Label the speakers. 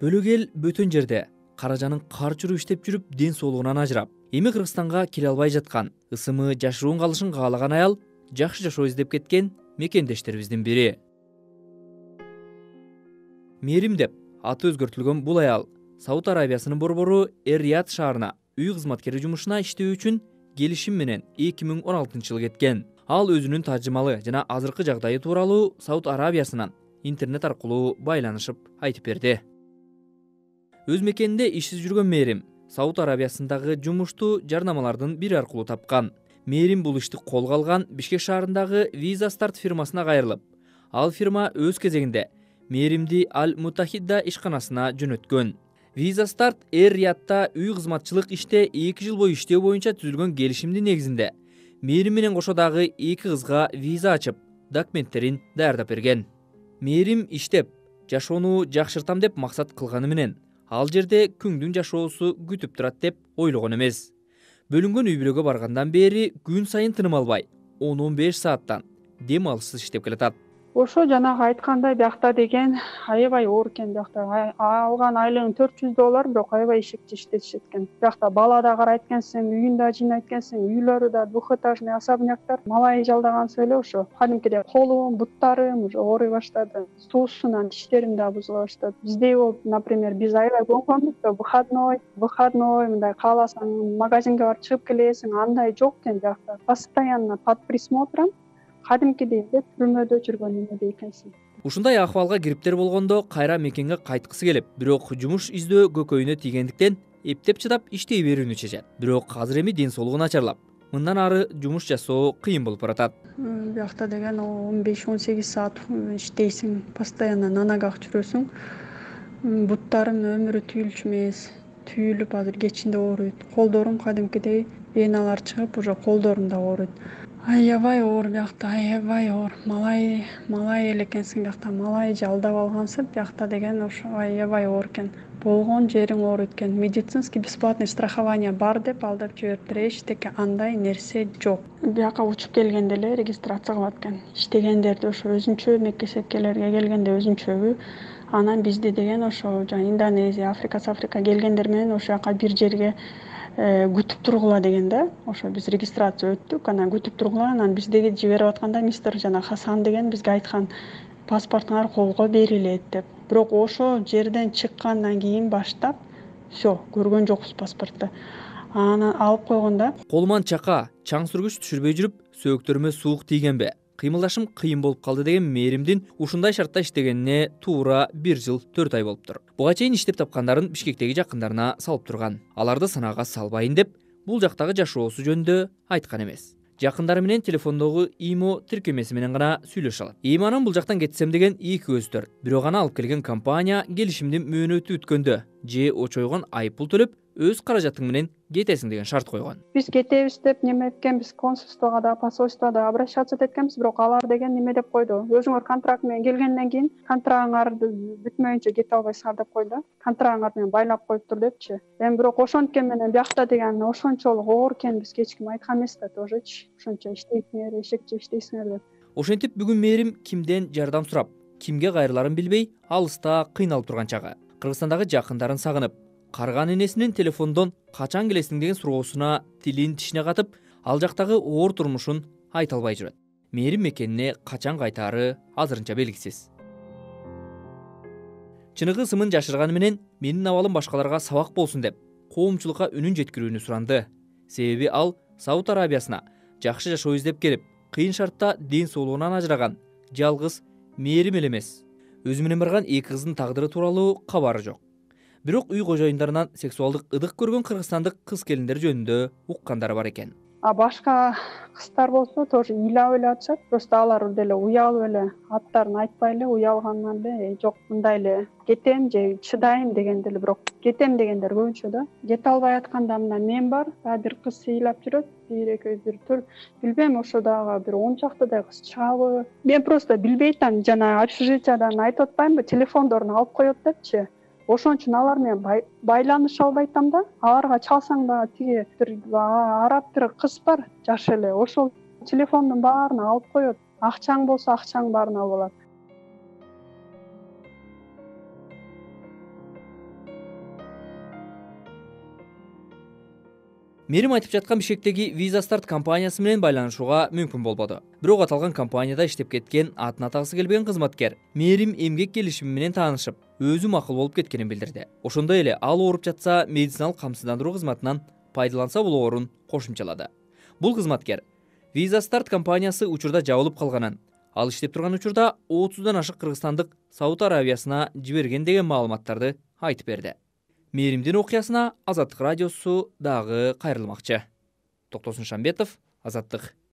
Speaker 1: бөлөк эл бөтөн жерде каражанын карчыруу иштеп жүрүп ден соолугунан ажырап эми кыргызстанга келе албай жаткан ысымы жашыруун калышын каалаган аял жакшы жашоо издеп кеткен мекендештерибиздин бири. Мээрим деп аты өзгөртүлгөн бул аял сауд аравиясынын борбору эр рияд шаарына үй кызматкери жумушуна иштөө үчүн келишим менен эки миң он алтынчы жылы кеткен. Ал өзүнүн тажымалы жана азыркы жагдайы тууралуу сауд аравиясынан интернет аркылуу байланышып айтып берди өз мекенинде ишсиз жүргөн мээрим сауд аравиясындагы жумушту жарнамалардын бири аркылуу тапкан мээрим бул ишти колго алган бишкек шаарындагы виза старт фирмасына кайрылып ал фирма өз кезегинде мээримди аль мутахида ишканасына жөнөткөн виза старт эр риядта үй кызматчылык иште эки жыл бою иштөө боюнча түзүлгөн келишимдин негизинде мээрим менен кошо дагы эки кызга виза ачып документтерин даярдап берген. Мээрим иштеп жашоону жакшыртам деп максат кылганы менен ал жерде күңдүн жашоосу күтүп турат деп ойлогон эмес. Бөлүнгөн үй бүлөгө баргандан бери күн сайын тыным албай он он беш сааттан дем алышсыз иштеп келатат.
Speaker 2: Ошо жанагы айткандай биякта деген аябай оор экен биякта алган айлыгың төрт жүз доллар бирок аябай ишекчи иштетишет экен биякта бала да карайт экенсиң үйүн да жыйнайт экенсиң үйлөрү да двухэтажный особняктар. Малай жалдагансы эле ошо. Кадимкидей колум буттарым уже ооруй баштады. Суусунан тиштерим дагы бузула баштады. Биздей болуп например биз аябай да выходной выходной мындай кааласаң магазинге барып чыгып келесиң андай жок экен биякта постоянно под присмотром кадимкидей эле түрмөдө жүргөн эмедей экенсиң.
Speaker 1: Ушундай акыбалга кириптер болгондо кайра мекенге кайткысы келип бирок жумуш издөө көкөйүнө тийгендиктен эптеп чыдап иштей берүүнү чечет. Бирок азыр эми ден соолугу начарлап мындан ары жумуш жасоо кыйын болуп баратат.
Speaker 2: Биякта деген он беш он сегиз саат иштейсиң постоянно на ногах жүрөсүң. Буттарым өмүрү түйүлчү эмес түйүлүп азыр кечинде ооруйт. Колдорум кадимкидей веналар чыгып уже колдорум да ооруйт аябай оор биякта аябай оор. Малай малай эле экенсиң биякта малай же алдап алгансың биякта деген ошо аябай оор экен. Болгон жериң ооруйт экен медицинский бесплатный страхование бар деп алдап жибериптир эчтеке андай нерсе жок. Бияка учуп келгенде эле регистрация кылат экен. Иштегендерди ошо өзүнчө меккесепкелерге келгенде өзүнчөбү анан бизди деген ошо жана индонезия африка с африка келгендер менен ошол жака бир жерге күтүп тургула деген да. Ошо биз регистрация өттүк анан күтүп тургула анан биздеги жиберип атканда мистер жана хасан деген бизге айткан паспортуңар колго берилет деп. Бирок ошол жерден чыккандан кийин баштап все көргөн жокпуз паспортто. Анан алып койгондо
Speaker 1: колуман чака чаң сүргүч түшүрбөй жүрүп сөөктөрүмө суук тийгенби кыймылдашым кыйын болуп калды деген мээримдин ушундай шартта иштегенине туура бир жыл төрт ай болуптур буга чейин иштеп тапкандарын бишкектеги жакындарына салып турган аларды санаага салбайын деп бул жактагы жашоосу жөнүндө айткан эмес жакындары менен телефондогу имо тиркемеси менен гана сүйлөшө алат эми анан бул жактан кетсем деген эки көзү төрт бирок аны алып келген компания келишимдин мөөнөтү өткөндө же очойгон айып пул төлөп өз каражатың менен кетесиң деген шарт койгон
Speaker 2: биз кетебиз деп неме эткенбиз консульствого да посольствого да обращаться этет экенбиз бирок алар деген неме деп койду өзүңөр контракт менен келгенден кийин контрагыңар бүтмөйүнчө кете албайсыңар деп койду да контрагыңар менен байлап коюптур депчи эми бирок ошонткени менен биякта деген ошончолук оор экенин бизге эч ким айткан эмес да тожечи ошончо иштейсиңер эшекче иштейсиңер деп.
Speaker 1: Ошентип бүгүн мээрим кимден жардам сурап кимге кайрылаарын билбей алыста кыйналып турган чагы. Кыргызстандагы жакындарын сагынып карган энесинин телефондон качан келесиң деген суроосуна тилин тишине катып ал жактагы оор турмушун айта албай жүрөт мээрим мекенине качан кайтаары азырынча белгисиз чыныгы ысымын жашырганы менен менин абалым башкаларга сабак болсун деп коомчулукка үнүн жеткирүүнү суранды себеби ал сауд аравиясына жакшы жашоо издеп келип кыйын шартта ден соолугунан ажыраган жалгыз мээрим эле эмес өзү менен барган эки кыздын тагдыры тууралуу кабары жок бирок үй кожоюндарынан сексуалдык ыдык көргөн кыргызстандык кыз келиндер жөнүндө уккандары бар экен.
Speaker 2: А башка кыздар болсо тоже ыйлап эле атышат. Просто алар деле уялып эле аттарын айтпай эле уялгандан эле «Э, жок мындай эле кетем же чыдайм дегенде эле бирок кетем дегендер көбүнчө да. Кете албай атканда мына мен бар дагы бир кыз ыйлап жүрөт бир экөөбүз бир тур билбейм ошо дагы бир он чактыдай кыз чыгабы мен просто билбей атам жанагы общежитиядан айтып атпаймынбы телефондорун алып коет депчи ошон үчүн алар менен байланыша албай атам да аларга чалсаң дагы тиги бир араб бир кыз бар жаш эле. Ошол телефондун баарын алып коет. Акчаң болсо акчаңдын баарын алып алат
Speaker 1: мээрим айтып жаткан бишкектеги виза старт компаниясы менен байланышууга мүмкүн болбоду. Бирок аталган компанияда иштеп кеткен атын атагысы келбеген кызматкер мээрим эмгек келишими менен таанышып өзү макул болуп кеткенин билдирди. Ошондой эле ал ооруп жатса медициналык камсыздандыруу кызматынан пайдаланса болоорун кошумчалады. Бул кызматкер виза старт компаниясы учурда жабылып калганын ал иштеп турган учурда отуздан ашык кыргызстандык сауд аравиясына жиберген деген маалыматтарды айтып берди. Мээримдин окуясына азаттык радиосу дагы кайрылмакчы. Токтосун шамбетов азаттык